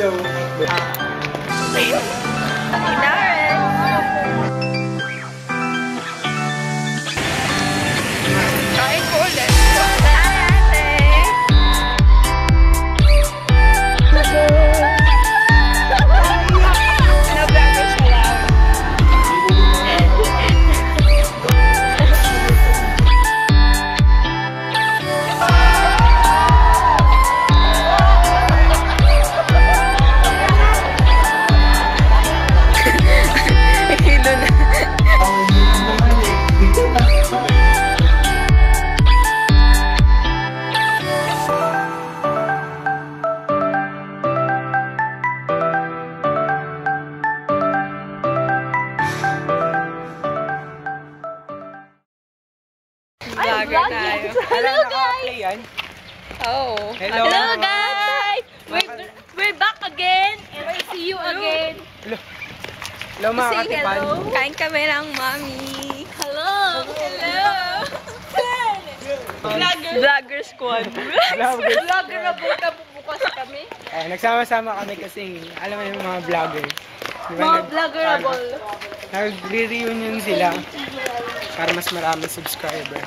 Hello. Kain guys! yan? Oh. Hello. Hello, guys! We're, we're back again and I see you again. Hello, mga Say katipan. hello. Kain kami ng mami. Hello! Hello! Vlogger. Vlogger squad. Vlogger. Vlogger na buka bukas kami. Eh, nagsama-sama kami kasi, alam mo yung mga vlogger. Di ba, Mga vloggerable. Nag-re-reunion sila para mas marami subscriber.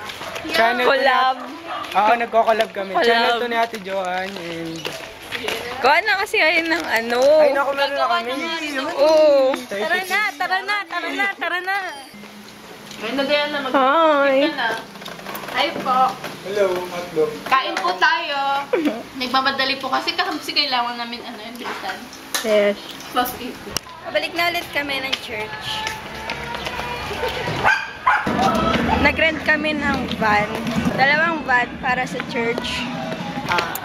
Channel to Collab. Oo, nagko-collab kami. Collab. Channel to ni Ate Joanne and... Kuha na kasi kayo ng ano. Ay, naku, meron na kami. Oo. Tara na, tara na, tara na, tara na. May nagayan na mag Hi. na. Hi po. Hello, Matlog. Kain po tayo. Nagmamadali po kasi kasi kailangan namin ano yung bilisan. Yes. Plus 8. Pabalik na ulit kami ng church. Nag-rent kami ng van. Dalawang van para sa church. Ah.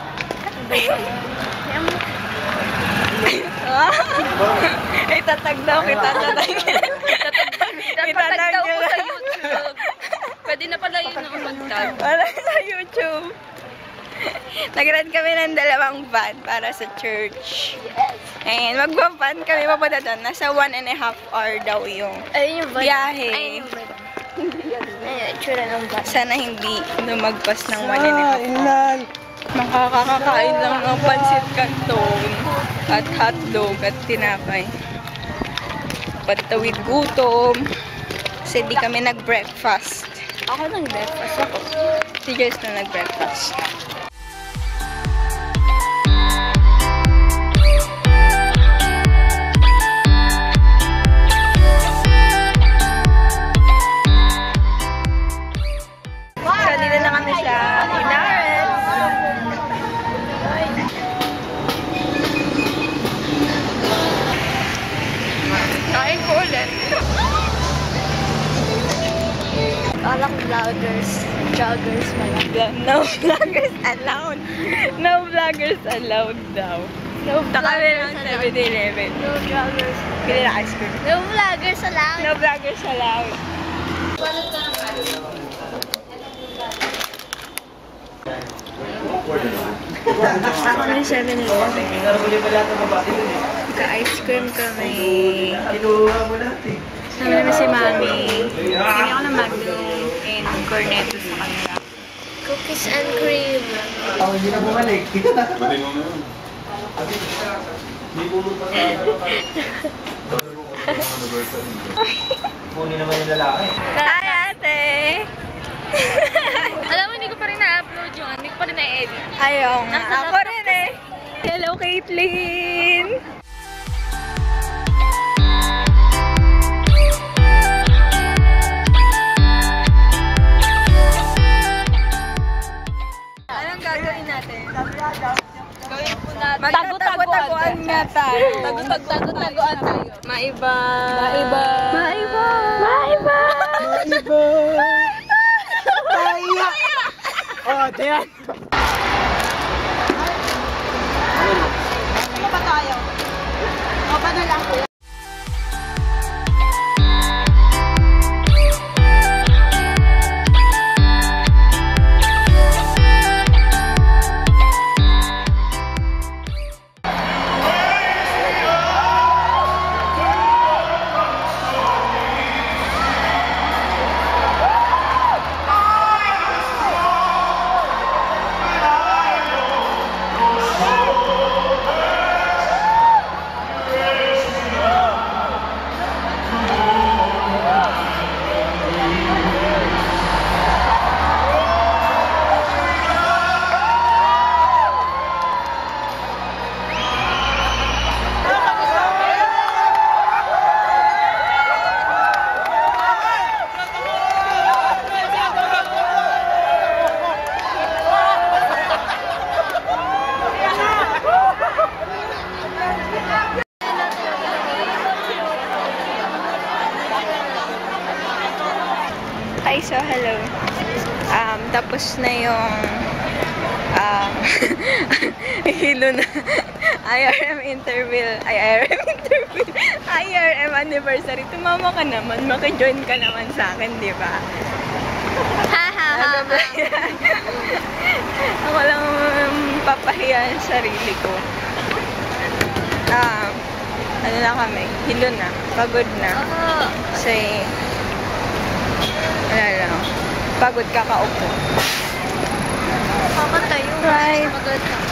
Itatag daw kita. Itatag. Itatag daw po sa YouTube. Pwede na pala yun ang magtag. Para sa YouTube. Nag-rent kami ng dalawang van para sa church. And magbaban kami papunta doon. Nasa one and a half hour daw yung Ayun yung van. biyahe. Ayun yung van. Itsura ng van. Sana hindi lumagpas ng one and a half hour. Inal! Makakakain lang ng pansit canton at hotdog at tinapay. Patawid gutom. Kasi di kami nag-breakfast. Ako nang breakfast ako. Si Joyce na nag-breakfast. Vloggers, joggers pala. No vloggers allowed. No vloggers allowed daw. No vloggers allowed. 7-Eleven. No. Pili na ice cream. No vloggers allowed. No vloggers allowed. Kami 7-Eleven. Ka-ice cream kami. Sabi namin si Mami. Bili ako ng and cornetto sa kanila. Cookies and cream. Ako hindi na bumalik. Kunin naman yung lalaki. Hi, ate! Alam mo, hindi ko pa rin na-upload yun. Hindi ko pa rin na-edit. Ayaw nga. Ako rin eh. Hello, Caitlyn! Magtatago-taguan nga tayo. Tago-tago-tagoan tayo. Maiba. Maiba. Maiba. Maiba. Iba! Kaya! Oh, diyan! Ano ba tayo? O, paano lang kuya? Tapos na yung um, hilo na IRM interview, ay IRM interview, IRM anniversary. Tumama ka naman, makijoin ka naman sa akin, di ba? Ha ha ha. Ano yan? Ako lang um, papahiya sa sarili ko. Ah, ano na kami, hilo na, pagod na. Kasi, wala lang, pagod kakaupo. Kakatayo. Right. Magod na.